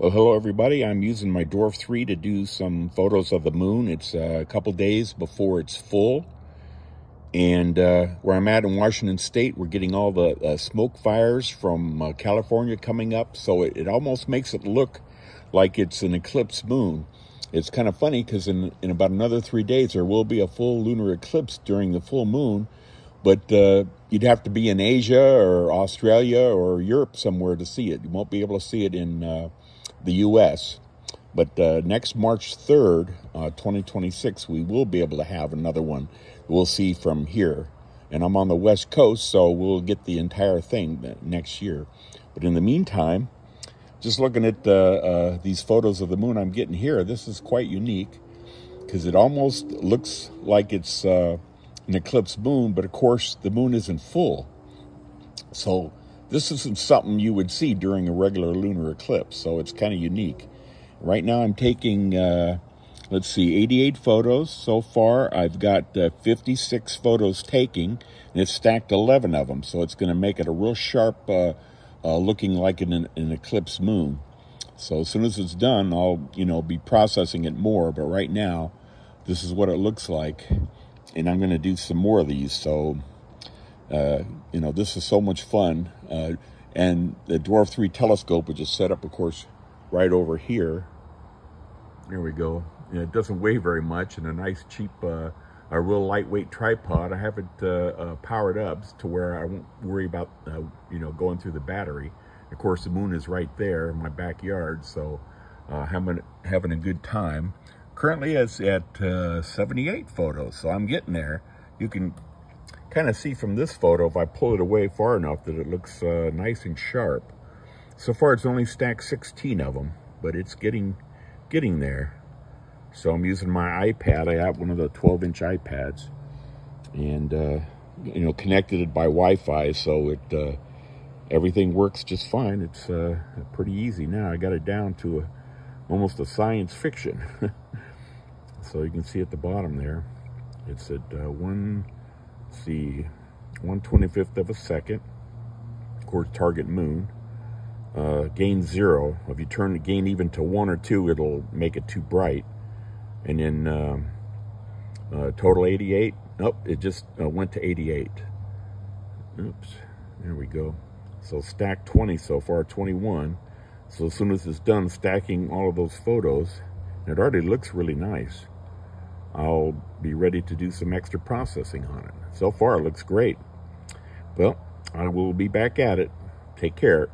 Well, hello everybody. I'm using my Dwarf 3 to do some photos of the moon. It's uh, a couple days before it's full. And uh, where I'm at in Washington State, we're getting all the uh, smoke fires from uh, California coming up. So it, it, almost makes it look like it's an eclipse moon. It's kind of funny because in, in about another three days, there will be a full lunar eclipse during the full moon. But uh, you'd have to be in Asia or Australia or Europe somewhere to see it. You won't be able to see it in uh, the U.S. But uh, next March 3rd, uh, 2026, we will be able to have another one we'll see from here. And I'm on the West Coast, so we'll get the entire thing next year. But in the meantime, just looking at uh, these photos of the moon I'm getting here, this is quite unique because it almost looks like it's uh, an eclipse moon, but of course the moon isn't full. So this isn't something you would see during a regular lunar eclipse, so it's kind of unique. Right now I'm taking, uh, let's see, 88 photos so far. I've got uh, 56 photos taking, and it's stacked 11 of them, so it's going to make it a real sharp uh, uh, looking like an, an eclipse moon. So as soon as it's done, I'll, you know, be processing it more, but right now, this is what it looks like, and I'm going to do some more of these, so uh, you know, this is so much fun. Uh, and the Dwarf 3 telescope, which is set up, of course, right over here. There we go. Know, it doesn't weigh very much and a nice, cheap, uh, a real lightweight tripod. I have it uh, uh, powered up to where I won't worry about, you know, going through the battery. Of course, the moon is right there in my backyard, so uh having, having a good time. Currently, it's at 78 photos, so I'm getting there. You can kind of see from this photo, if I pull it away far enough, that it looks uh, nice and sharp. So far, it's only stacked 16 of them, but it's getting getting there. So I'm using my iPad. I have one of the 12-inch iPads, and uh, you know, connected it by Wi-Fi, so it uh, everything works just fine. It's uh, pretty easy now. I got it down to a, almost a science fiction. so you can see at the bottom there, it's at uh, one see, 125th of a second. Of course, target moon. Uh, gain zero. If you turn the gain even to one or two, it'll make it too bright. And then um, uh, total 88. Nope, it just uh, went to 88. Oops, there we go. So stack 20 so far, 21. So as soon as it's done stacking all of those photos, it already looks really nice. I'll be ready to do some extra processing on it. So far, it looks great. Well, I will be back at it. Take care.